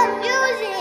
the music.